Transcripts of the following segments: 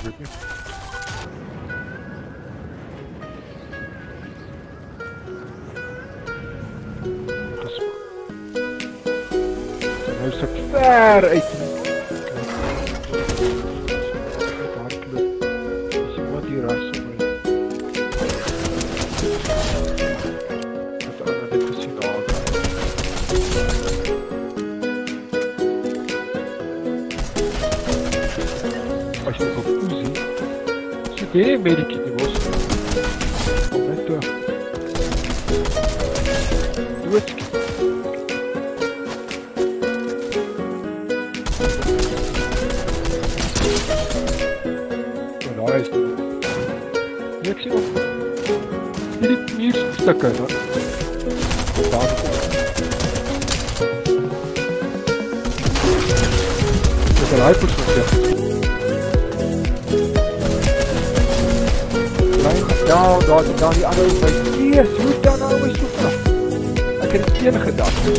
por aqui. Tá Nossa. Isso aqui. Pera! Geri o diyorsun. Momento. Evet. o Yakışıyor. Gidip bir o Tamam. Drei Prozent. Daar kom. Daar, daar, daar die ander by. Jesus, hoe dan nou my so vinnig? Ek het dit een gedagte.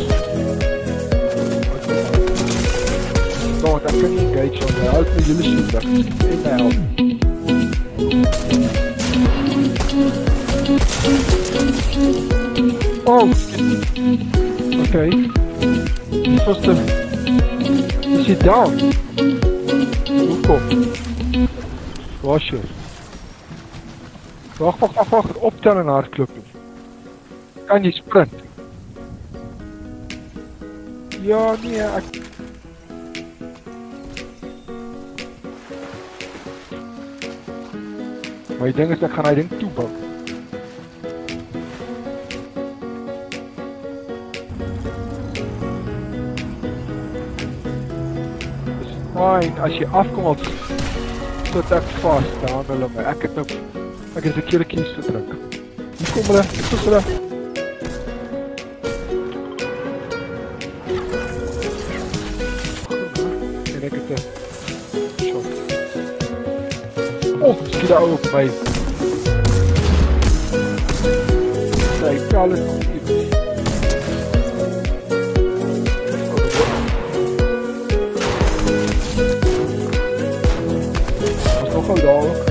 Nou, dan kan jy engage on the help me julle shooter. En my help. Oh. Okay. First of Is jy down? Hoekom? Waar is jy? Wag, wag, wag, wag, optel en hardloop. Kan jy sprint? Ja, nee, ek die ding is ek gaan hy ding toebou. Dis fyn as jy afkom tot ek vas staan hulle my. Ek het nou agricultura que isso tranca. E como é? Isso será? Oh, ski daar ook bij. Nee, kale Nogal da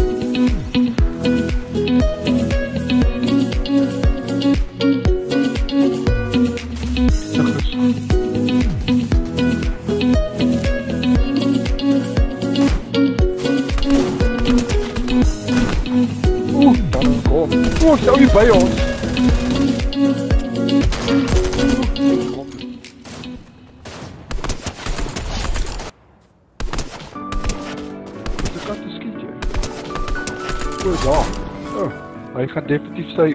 dan kom. Oeh, sou jy by ons? Dis kan te skiet jy. Oeh, ja. Oh, hy gaan definitief sy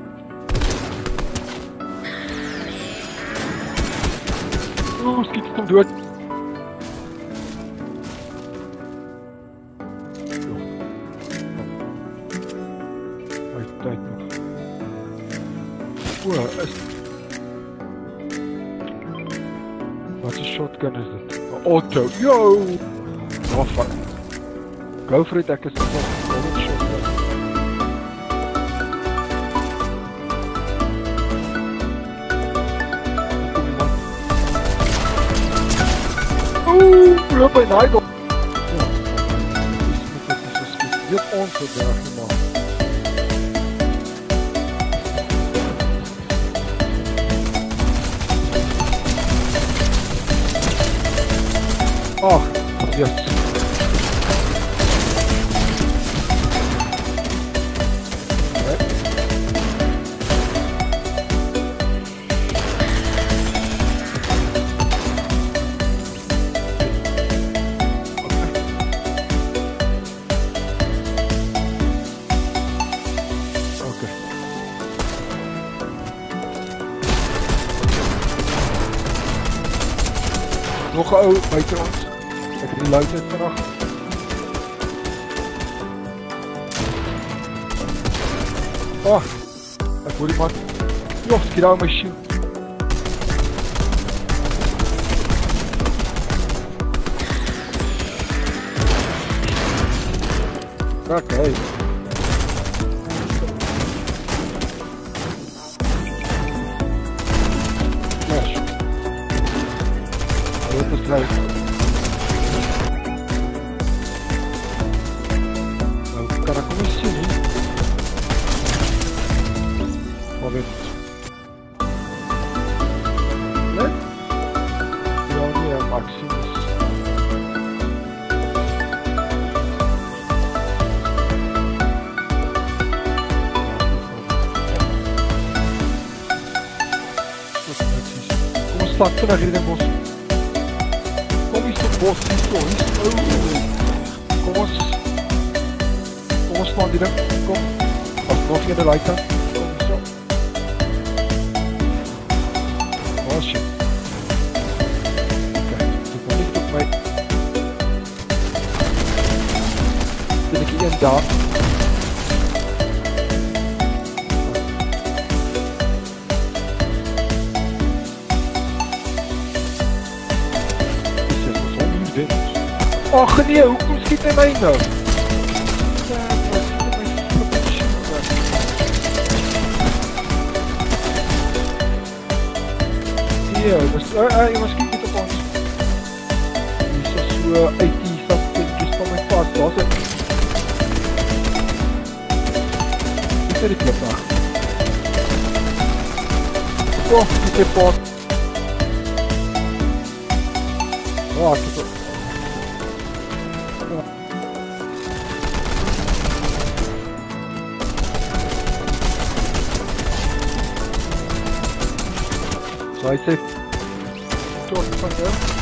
Oeh, skiet kom dood. O, is Wat 'n shotgun is dit? 'n Auto. Yo! Wat fuck. Go for it, ek is 'n golden shotgun. Oeh, loop by daai dop. Ja. Dit is so skiet. Dit ons het Oh, yes. Nog een beetje die Leute erachter. Oh, dat moet ik Joh, Jocht, ik daar mijn. Oké. Hier in die bos. Hier tot bos, hier so, hier so. Kom ons Kom ons staan die ding. Kom. Pas nog een daai kant. Kom so. Oh shit. Okay, dit kom nie tot my. Dit ek een daar. Ag nee, hoekom skiet hy my nou? Ja, dis uh, uh, jy moet skiet dit op ons. Dis is so uit die sappietjies van my pas, daar's dit. Dis net die klip daar. Oh, dit is pas. Oh, ek het 나이스. 또 어떻게 할까요?